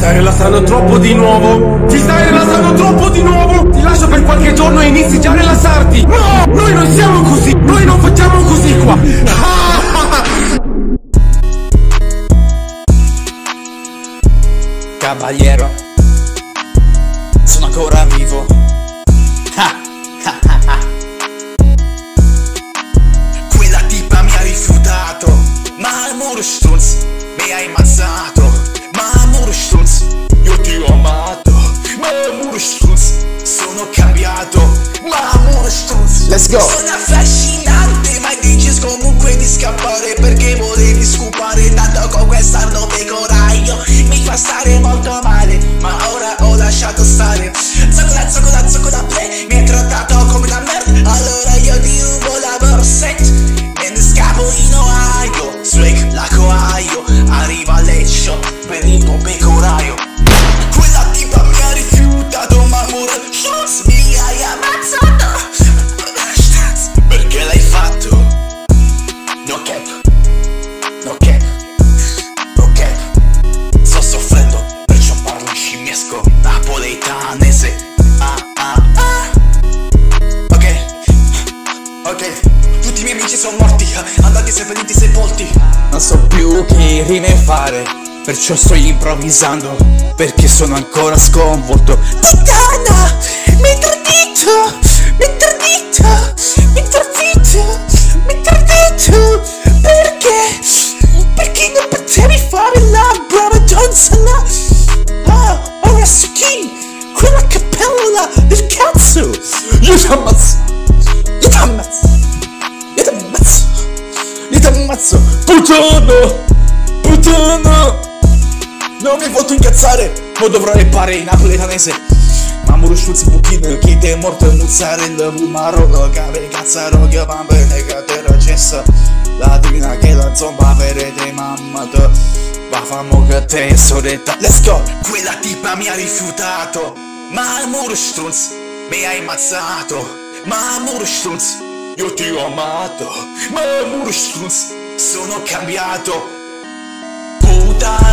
stai rilassando troppo di nuovo. Ti stai rilassando troppo di nuovo. Ti lascio per qualche giorno e inizi già a rilassarti. No, noi non siamo così. Noi non facciamo così qua. Cavaliero Sono ancora vivo. Quella tipa mi ha rifiutato Ma amore strunz Mi hai ammazzato Cambiato Ma strunz Let's go. Sono affascinante Ma dici comunque di scappare Perché volevi scupare? Tanto con quest'arno pecoraio Mi fa stare molto male Ma ora ho lasciato stare. Zoccola zoccola zoccola play Mi hai trattato come una merda Allora io ti rubo la borsetta Me ne scappo in Ohio Swag morti Andati seppelliti sepolti. Non so più che rime fare Perciò sto improvvisando Perché sono ancora sconvolto. Puttana Mi hai tradito Mi hai tradito Mi hai tradito Mi hai tradito Perché? Perché non potevi fare la brava donzella Ah, ora su chi? Quella cappella del cazzo. Io ti ammazzo ammazzo. Puttana Puttana Non mi voto incazzare Ma dovrò repare in napoletanese Mamuro Schulz Buchin Chi te morto e mozzarella Marolo Cave cazzaro Che va bene che te racessa La trina che la zomba Verete mamma te Va famo che te soretta. Let's go Quella tipa mi ha rifiutato. Ma amore strunz Mi hai ammazzato. Ma amore strunz Io ti ho amato. Ma amore strunz Sono cambiato. Puttana,